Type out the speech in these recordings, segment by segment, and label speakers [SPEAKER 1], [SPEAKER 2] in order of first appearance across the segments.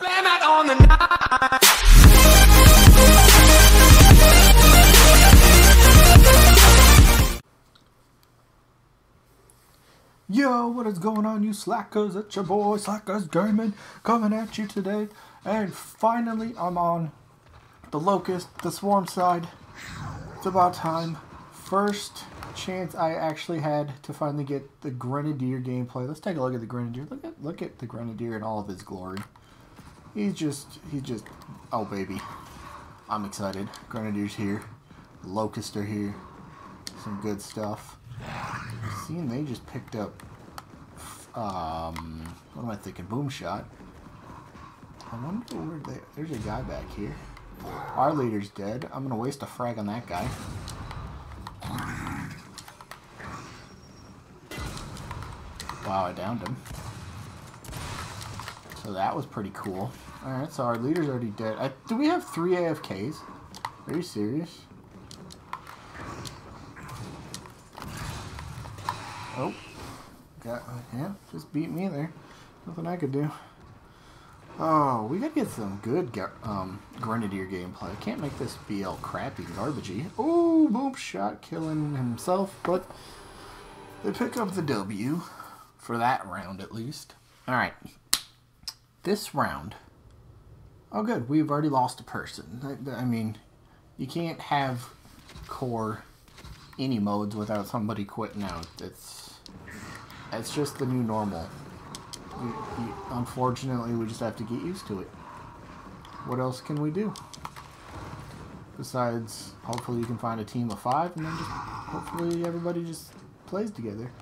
[SPEAKER 1] It on the night.
[SPEAKER 2] Yo, what is going on, you slackers? It's your boy Slackerz Gaming coming at you today. And finally, I'm on the Locust, the Swarm side. It's about time. First chance I actually had to finally get the Grenadier gameplay. Let's take a look at the Grenadier. Look at look at the Grenadier in all of his glory. He's just he's just oh baby. I'm excited. Grenadier's here. Locust are here. Some good stuff. Seeing they just picked up, um, what am I thinking? Boom shot. I wonder where they. There's a guy back here. Our leader's dead. I'm gonna waste a frag on that guy. Wow, I downed him. So that was pretty cool. Alright, so our leader's already dead. I, do we have three AFKs? Are you serious? Oh. Got, yeah, just beat me there. Nothing I could do. Oh, we gotta get some good um, Grenadier gameplay. I can't make this be all crappy garbagey. Oh, boom shot killing himself, but they pick up the W for that round at least. Alright. This round. Oh, good. We've already lost a person. I, I mean, you can't have core any modes without somebody quitting out. It's it's just the new normal. We, we, unfortunately, we just have to get used to it. What else can we do? Besides, hopefully you can find a team of five, and then just hopefully everybody just plays together.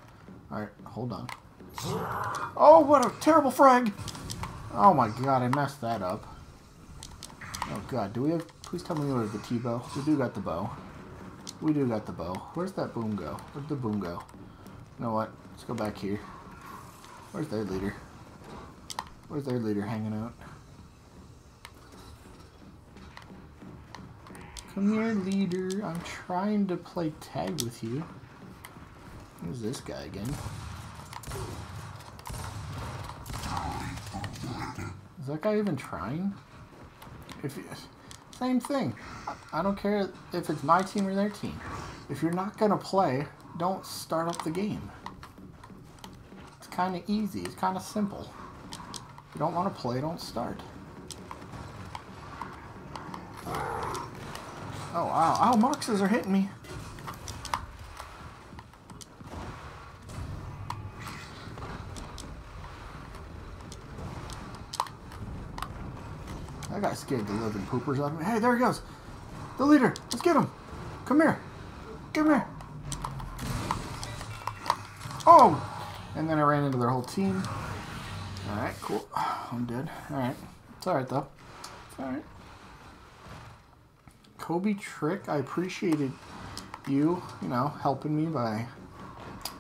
[SPEAKER 2] All right, hold on. Oh, what a terrible frag! Oh my god, I messed that up. Oh god, do we have? Please tell me we have the T-bow. We do got the bow. We do got the bow. Where's that boom go? Where'd the boom go? You know what? Let's go back here. Where's their leader? Where's their leader hanging out? Come here, leader. I'm trying to play tag with you. Who's this guy again? Is that guy even trying? If you, same thing. I don't care if it's my team or their team. If you're not gonna play, don't start up the game. It's kind of easy. It's kind of simple. If you don't want to play, don't start. Oh wow! Oh, Markzas are hitting me. That guy scared the living poopers out of me. Hey, there he goes. The leader. Let's get him. Come here. Come here. Oh! And then I ran into their whole team. Alright, cool. I'm dead. Alright. It's alright, though. Alright. Kobe Trick, I appreciated you, you know, helping me by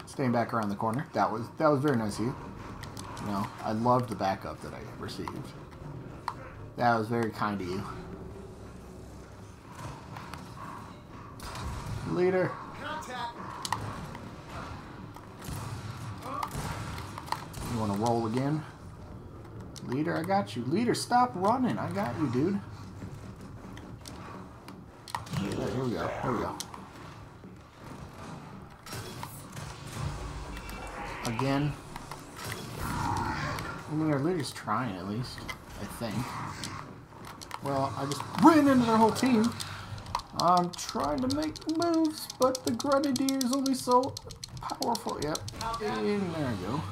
[SPEAKER 2] staying back around the corner. That was that was very nice of you. You know, I loved the backup that I received. That was very kind of you. Leader. You want to roll again? Leader, I got you. Leader, stop running. I got you, dude. Here we go. Here we go. Again. I mean, our leader's trying at least. I think. Well, I just ran into their whole team. I'm trying to make moves, but the Grenadier's only so powerful. Yep. And there we go.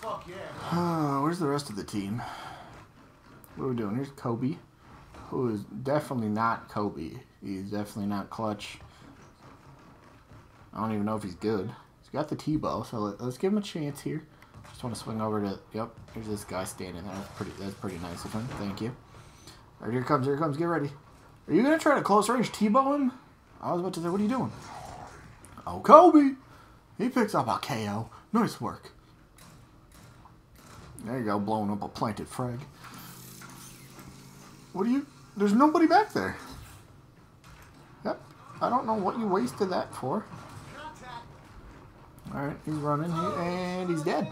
[SPEAKER 3] Fuck yeah.
[SPEAKER 2] Uh, where's the rest of the team? What are we doing? Here's Kobe, who is definitely not Kobe. He's definitely not clutch. I don't even know if he's good. He's got the T-bow, so let, us give him a chance here. Just want to swing over to. Yep, here's this guy standing there. That's pretty. That's pretty nice of him. Thank you. All right, here comes. Here comes. Get ready. Are you gonna try to close range T-bow him? I was about to say, what are you doing? Oh, Kobe! He picks up a KO. Nice work. There you go, blowing up a planted frag. What do you... There's nobody back there. Yep. I don't know what you wasted that for. Alright, he's running, and he's dead.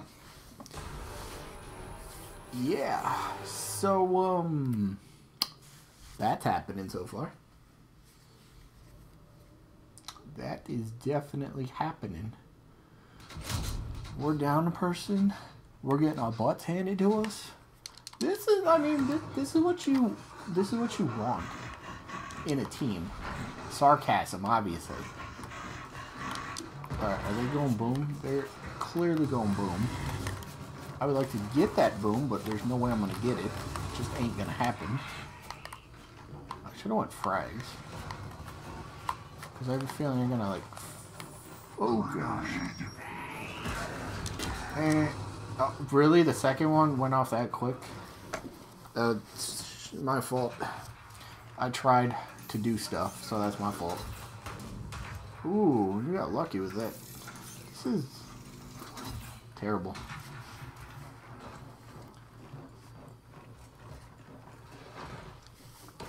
[SPEAKER 2] Yeah. So um, that's happening so far. That is definitely happening. We're down a person. We're getting our butts handed to us. This is, I mean, this, this is what you, this is what you want in a team. Sarcasm, obviously. Alright, are they going boom? They're clearly going boom. I would like to get that boom, but there's no way I'm gonna get it. It just ain't gonna happen. I should have went frags. Because I have a feeling you're gonna like... Oh gosh. And, oh, really? The second one went off that quick? It's my fault. I tried to do stuff, so that's my fault. Ooh, you got lucky with that. This is terrible.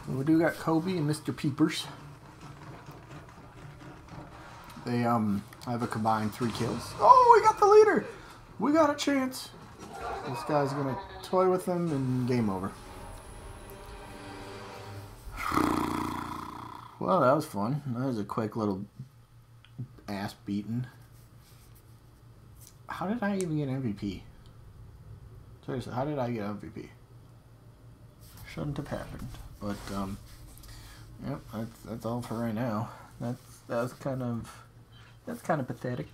[SPEAKER 2] We do got Kobe and Mr. Peepers. They um have a combined three kills. Oh, we got the leader. We got a chance. This guy's gonna toy with them and game over. Well, that was fun. That was a quick little ass beating. How did I even get MVP? Seriously, how did I get MVP? Shouldn't have happened. But um, yep, that's that's all for right now. That's that's kind of that's kind of pathetic.